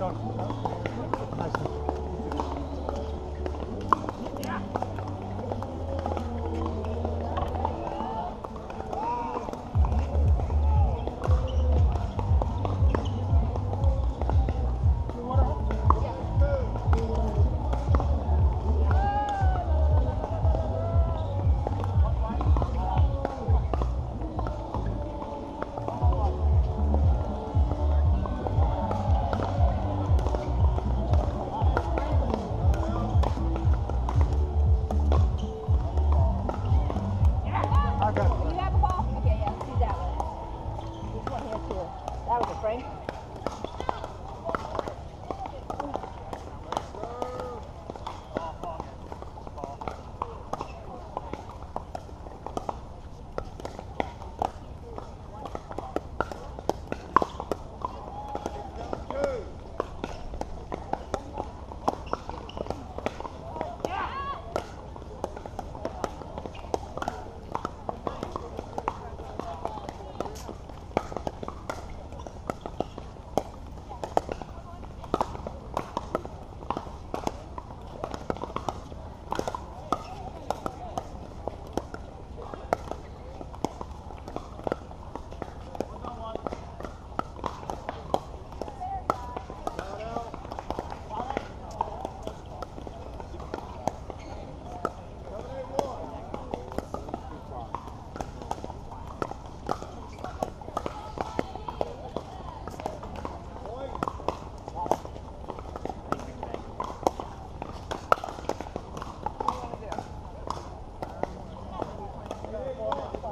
Actually,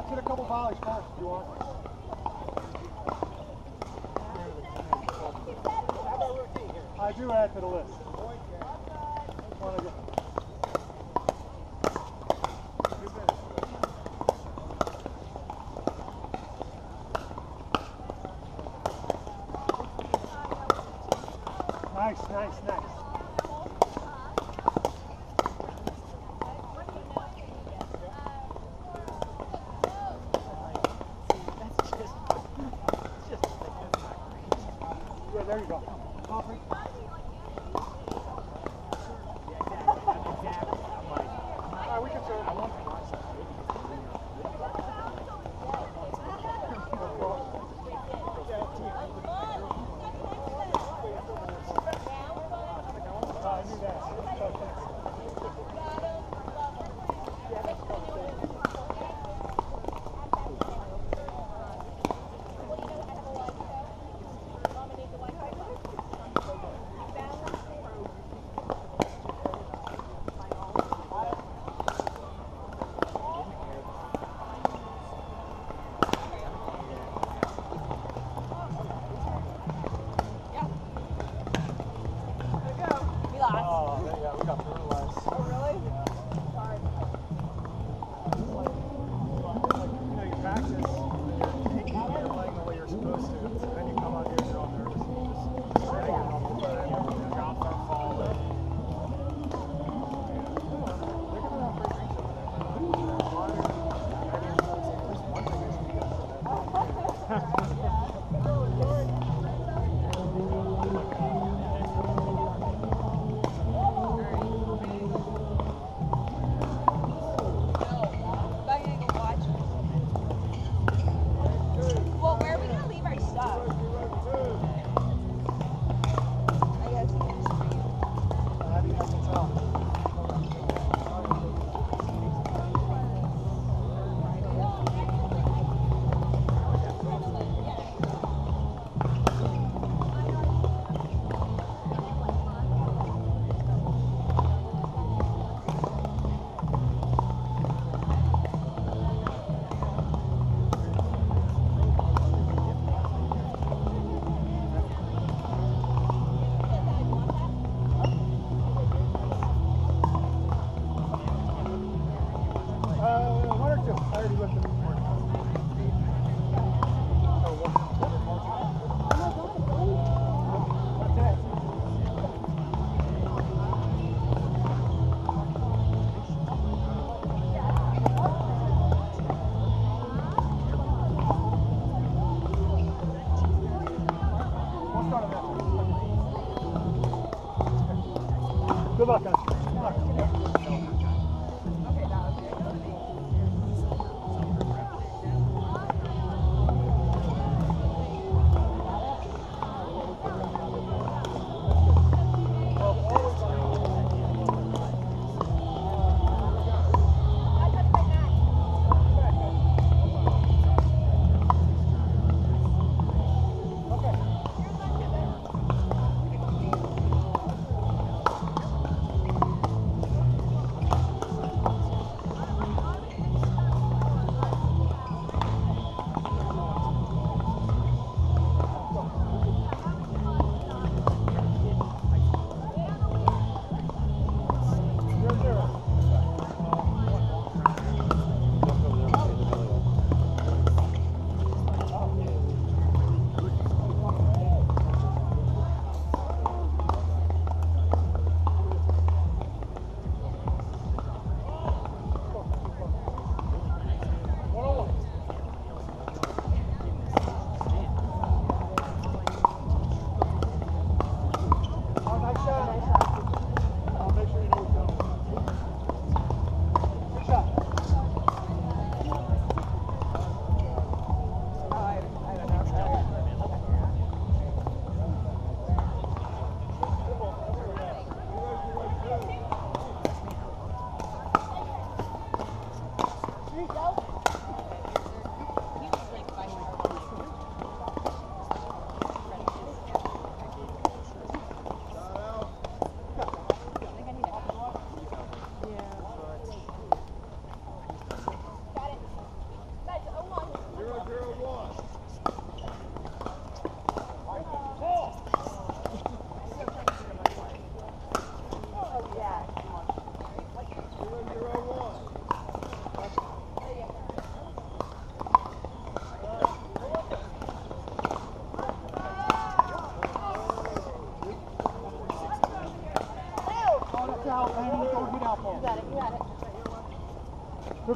let's hit a couple volleys first if you want. I do add to the list. Nice, nice, nice. Coffee.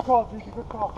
corps, Dieu, du corps.